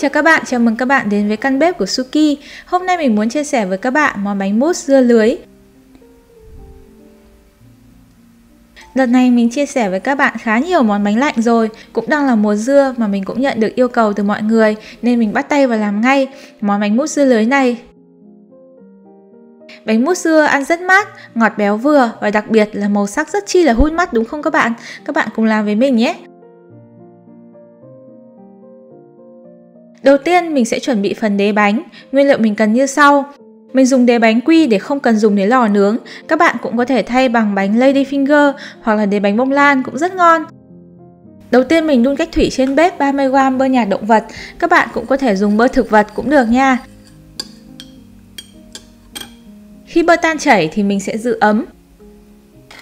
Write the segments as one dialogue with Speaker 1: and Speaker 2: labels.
Speaker 1: Chào các bạn, chào mừng các bạn đến với căn bếp của Suki. Hôm nay mình muốn chia sẻ với các bạn món bánh mousse dưa lưới. Đợt này mình chia sẻ với các bạn khá nhiều món bánh lạnh rồi Cũng đang là mùa dưa mà mình cũng nhận được yêu cầu từ mọi người Nên mình bắt tay vào làm ngay món bánh mousse dưa lưới này Bánh mousse dưa ăn rất mát, ngọt béo vừa và đặc biệt là màu sắc rất chi là hút mắt đúng không các bạn? Các bạn cùng làm với mình nhé! Đầu tiên mình sẽ chuẩn bị phần đế bánh, nguyên liệu mình cần như sau. Mình dùng đế bánh quy để không cần dùng đến lò nướng. Các bạn cũng có thể thay bằng bánh ladyfinger hoặc là đế bánh bông lan cũng rất ngon. Đầu tiên mình đun cách thủy trên bếp 30g bơ nhạt động vật. Các bạn cũng có thể dùng bơ thực vật cũng được nha. Khi bơ tan chảy thì mình sẽ giữ ấm.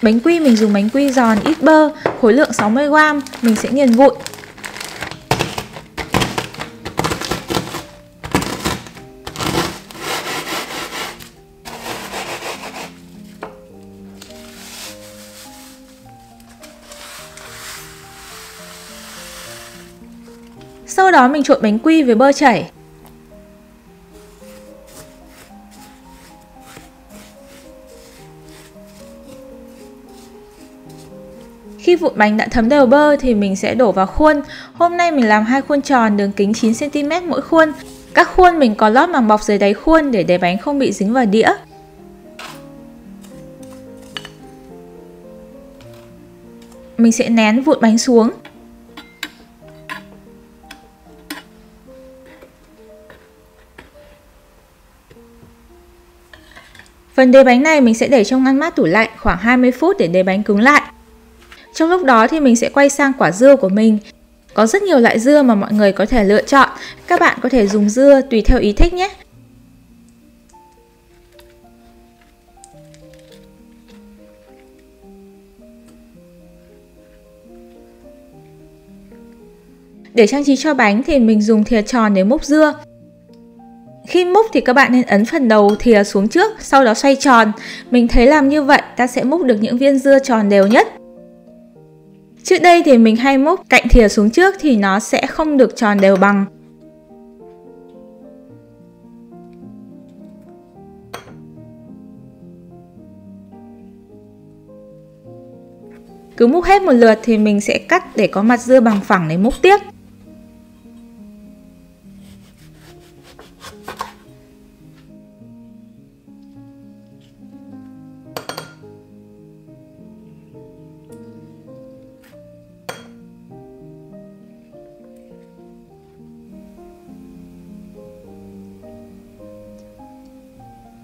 Speaker 1: Bánh quy mình dùng bánh quy giòn ít bơ, khối lượng 60g, mình sẽ nghiền vụn Sau đó mình trộn bánh quy với bơ chảy. Khi vụn bánh đã thấm đều bơ thì mình sẽ đổ vào khuôn. Hôm nay mình làm hai khuôn tròn đường kính 9 cm mỗi khuôn. Các khuôn mình có lót màng bọc dưới đáy khuôn để để bánh không bị dính vào đĩa. Mình sẽ nén vụn bánh xuống. Phần đế bánh này mình sẽ để trong ngăn mát tủ lạnh khoảng 20 phút để đế bánh cứng lại. Trong lúc đó thì mình sẽ quay sang quả dưa của mình. Có rất nhiều loại dưa mà mọi người có thể lựa chọn. Các bạn có thể dùng dưa tùy theo ý thích nhé. Để trang trí cho bánh thì mình dùng thìa tròn để múc dưa. Khi múc thì các bạn nên ấn phần đầu thìa xuống trước, sau đó xoay tròn. Mình thấy làm như vậy ta sẽ múc được những viên dưa tròn đều nhất. Trước đây thì mình hay múc cạnh thìa xuống trước thì nó sẽ không được tròn đều bằng. Cứ múc hết một lượt thì mình sẽ cắt để có mặt dưa bằng phẳng để múc tiếp.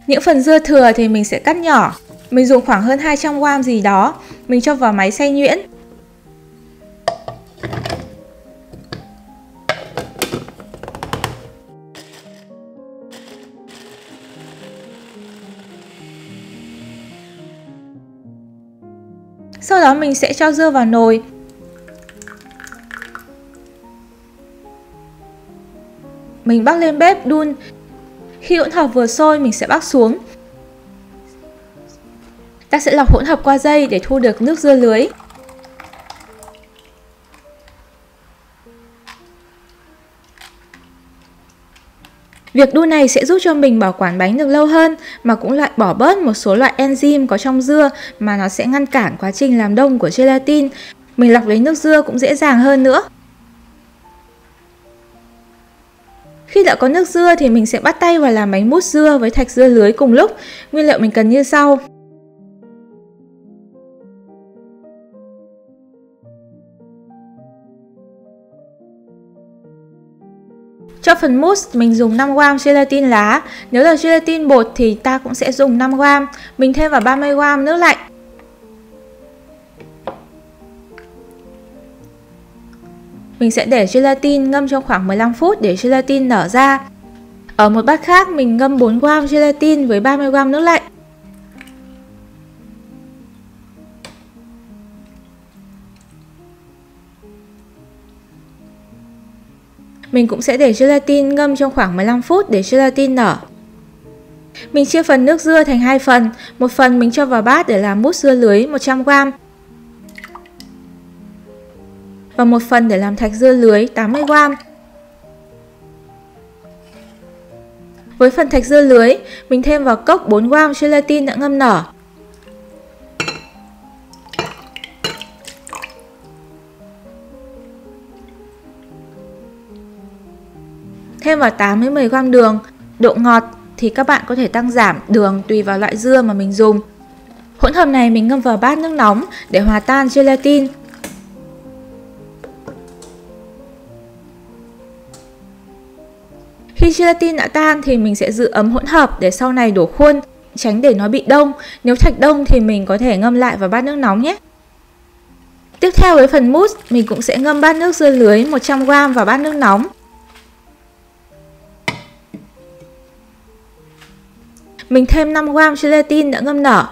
Speaker 1: Những phần dưa thừa thì mình sẽ cắt nhỏ. Mình dùng khoảng hơn 200g gì đó. Mình cho vào máy xay nhuyễn. Sau đó mình sẽ cho dưa vào nồi Mình bắc lên bếp đun khi hỗn hợp vừa sôi, mình sẽ bắc xuống. Ta sẽ lọc hỗn hợp qua dây để thu được nước dưa lưới. Việc đun này sẽ giúp cho mình bảo quản bánh được lâu hơn, mà cũng loại bỏ bớt một số loại enzyme có trong dưa mà nó sẽ ngăn cản quá trình làm đông của gelatin. Mình lọc lấy nước dưa cũng dễ dàng hơn nữa. Khi đã có nước dưa thì mình sẽ bắt tay vào làm bánh mút dưa với thạch dưa lưới cùng lúc. Nguyên liệu mình cần như sau. Cho phần mousse mình dùng 5g gelatin lá, nếu là gelatin bột thì ta cũng sẽ dùng 5g. Mình thêm vào 30g nước lạnh. Mình sẽ để gelatin ngâm trong khoảng 15 phút để gelatin nở ra. Ở một bát khác mình ngâm 4g gelatin với 30g nước lạnh. Mình cũng sẽ để gelatin ngâm trong khoảng 15 phút để gelatin nở. Mình chia phần nước dưa thành hai phần, một phần mình cho vào bát để làm mousse dưa lưới 100g, và một phần để làm thạch dưa lưới 80g. Với phần thạch dưa lưới, mình thêm vào cốc 4g gelatin đã ngâm nở. Thêm vào 8 đến 10 g đường. Độ ngọt thì các bạn có thể tăng giảm đường tùy vào loại dưa mà mình dùng. Hỗn hợp này mình ngâm vào bát nước nóng để hòa tan gelatin. Khi gelatin đã tan thì mình sẽ giữ ấm hỗn hợp để sau này đổ khuôn, tránh để nó bị đông. Nếu thạch đông thì mình có thể ngâm lại vào bát nước nóng nhé. Tiếp theo với phần mousse, mình cũng sẽ ngâm bát nước dưa lưới 100g vào bát nước nóng. Mình thêm 5g gelatin đã ngâm nở.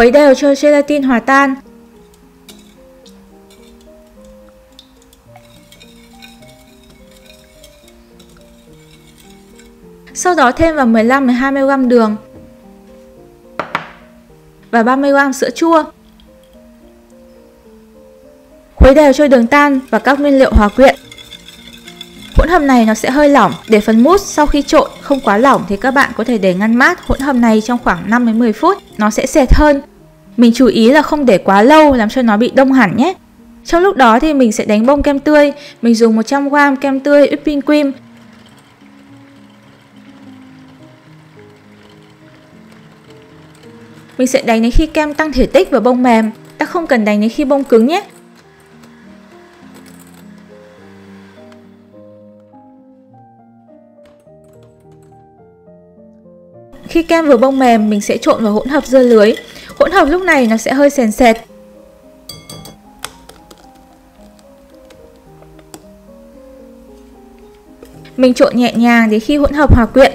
Speaker 1: Khuấy đều cho gelatin hòa tan. Sau đó thêm vào 15-20g đường và 30g sữa chua. Khuấy đều cho đường tan và các nguyên liệu hòa quyện. Hỗn hợp này nó sẽ hơi lỏng, để phần mousse sau khi trộn không quá lỏng thì các bạn có thể để ngăn mát hỗn hợp này trong khoảng 5 đến 10 phút, nó sẽ sệt hơn. Mình chú ý là không để quá lâu làm cho nó bị đông hẳn nhé. Trong lúc đó thì mình sẽ đánh bông kem tươi, mình dùng 100g kem tươi whipping cream. Mình sẽ đánh đến khi kem tăng thể tích và bông mềm, ta không cần đánh đến khi bông cứng nhé. Khi kem vừa bông mềm, mình sẽ trộn vào hỗn hợp dưa lưới. Hỗn hợp lúc này nó sẽ hơi sền sệt. Mình trộn nhẹ nhàng đến khi hỗn hợp hòa quyện.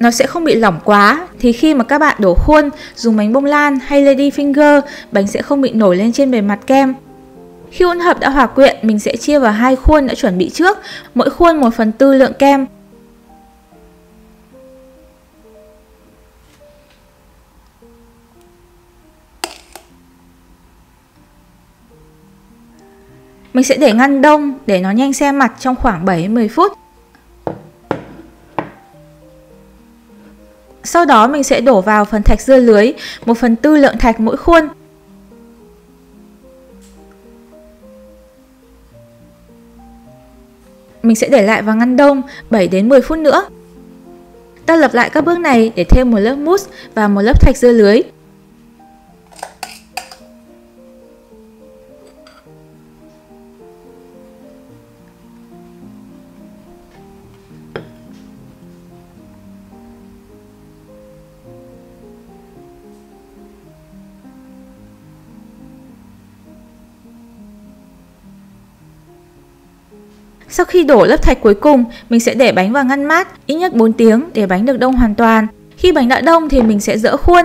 Speaker 1: Nó sẽ không bị lỏng quá, thì khi mà các bạn đổ khuôn, dùng bánh bông lan hay lady finger, bánh sẽ không bị nổi lên trên bề mặt kem. Khi hỗn hợp đã hòa quyện, mình sẽ chia vào hai khuôn đã chuẩn bị trước, mỗi khuôn 1 phần tư lượng kem. Mình sẽ để ngăn đông để nó nhanh xe mặt trong khoảng 7-10 phút. Sau đó mình sẽ đổ vào phần thạch dưa lưới, 1 phần tư lượng thạch mỗi khuôn. Mình sẽ để lại vào ngăn đông 7 đến 10 phút nữa. Ta lặp lại các bước này để thêm một lớp mousse và một lớp thạch dưa lưới. Sau khi đổ lớp thạch cuối cùng, mình sẽ để bánh vào ngăn mát ít nhất 4 tiếng để bánh được đông hoàn toàn. Khi bánh đã đông thì mình sẽ dỡ khuôn.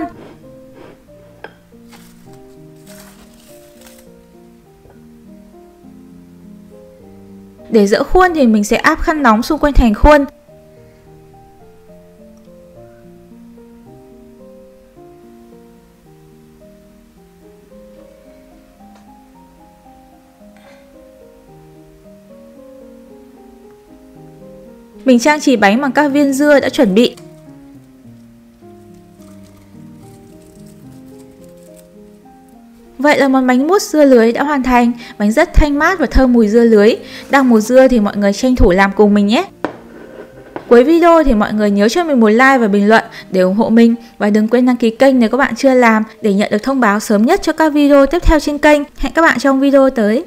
Speaker 1: Để dỡ khuôn thì mình sẽ áp khăn nóng xung quanh thành khuôn Mình trang trí bánh bằng các viên dưa đã chuẩn bị. Vậy là món bánh mút dưa lưới đã hoàn thành, bánh rất thanh mát và thơm mùi dưa lưới. Đang mùa dưa thì mọi người tranh thủ làm cùng mình nhé. Cuối video thì mọi người nhớ cho mình một like và bình luận để ủng hộ mình và đừng quên đăng ký kênh nếu các bạn chưa làm để nhận được thông báo sớm nhất cho các video tiếp theo trên kênh. Hẹn các bạn trong video tới.